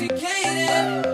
intoxicated.